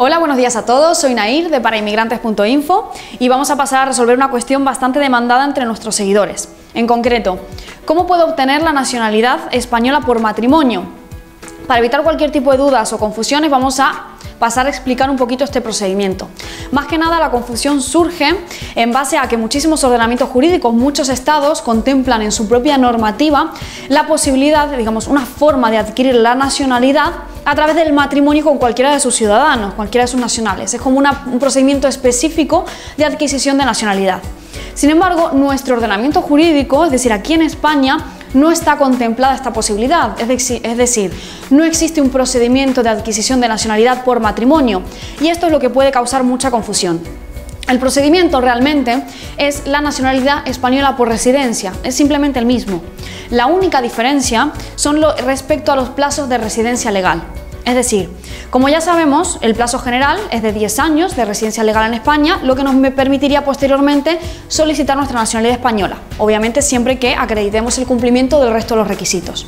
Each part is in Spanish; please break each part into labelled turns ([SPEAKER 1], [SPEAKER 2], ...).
[SPEAKER 1] Hola, buenos días a todos. Soy Nair de parainmigrantes.info y vamos a pasar a resolver una cuestión bastante demandada entre nuestros seguidores. En concreto, ¿cómo puedo obtener la nacionalidad española por matrimonio? Para evitar cualquier tipo de dudas o confusiones vamos a pasar a explicar un poquito este procedimiento. Más que nada la confusión surge en base a que muchísimos ordenamientos jurídicos, muchos estados contemplan en su propia normativa la posibilidad, digamos, una forma de adquirir la nacionalidad a través del matrimonio con cualquiera de sus ciudadanos, cualquiera de sus nacionales. Es como un procedimiento específico de adquisición de nacionalidad. Sin embargo, nuestro ordenamiento jurídico, es decir, aquí en España, no está contemplada esta posibilidad, es, decir, no existe un procedimiento de adquisición de nacionalidad por matrimonio y esto es lo que puede causar mucha confusión. El procedimiento realmente es la nacionalidad española por residencia, es simplemente el mismo. La única diferencia son lo, respecto a los plazos de residencia legal. Es decir, como ya sabemos, el plazo general es de 10 años de residencia legal en España, lo que nos permitiría posteriormente solicitar nuestra nacionalidad española, obviamente siempre que acreditemos el cumplimiento del resto de los requisitos.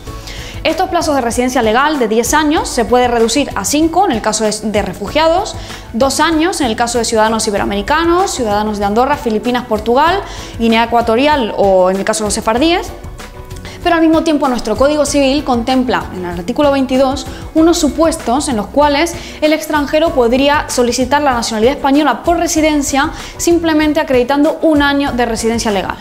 [SPEAKER 1] Estos plazos de residencia legal de 10 años se puede reducir a 5 en el caso de refugiados, 2 años en el caso de ciudadanos iberoamericanos, ciudadanos de Andorra, Filipinas, Portugal, Guinea Ecuatorial o en el caso de los sefardíes, pero al mismo tiempo nuestro Código Civil contempla en el artículo 22 unos supuestos en los cuales el extranjero podría solicitar la nacionalidad española por residencia simplemente acreditando un año de residencia legal.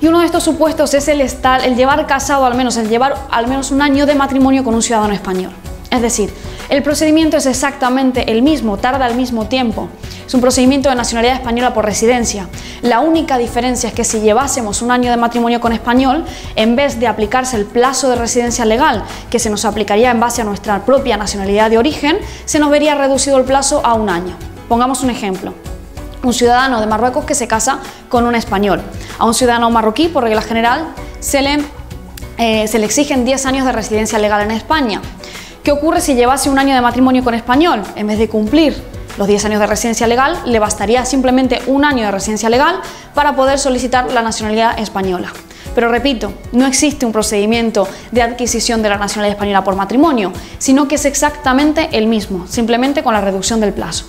[SPEAKER 1] Y uno de estos supuestos es el, estar, el llevar casado al menos, el llevar al menos un año de matrimonio con un ciudadano español. Es decir, el procedimiento es exactamente el mismo, tarda el mismo tiempo. Es un procedimiento de nacionalidad española por residencia. La única diferencia es que si llevásemos un año de matrimonio con español, en vez de aplicarse el plazo de residencia legal que se nos aplicaría en base a nuestra propia nacionalidad de origen, se nos vería reducido el plazo a un año. Pongamos un ejemplo un ciudadano de Marruecos que se casa con un español. A un ciudadano marroquí, por regla general, se le, eh, se le exigen 10 años de residencia legal en España. ¿Qué ocurre si llevase un año de matrimonio con español? En vez de cumplir los 10 años de residencia legal, le bastaría simplemente un año de residencia legal para poder solicitar la nacionalidad española. Pero repito, no existe un procedimiento de adquisición de la nacionalidad española por matrimonio, sino que es exactamente el mismo, simplemente con la reducción del plazo.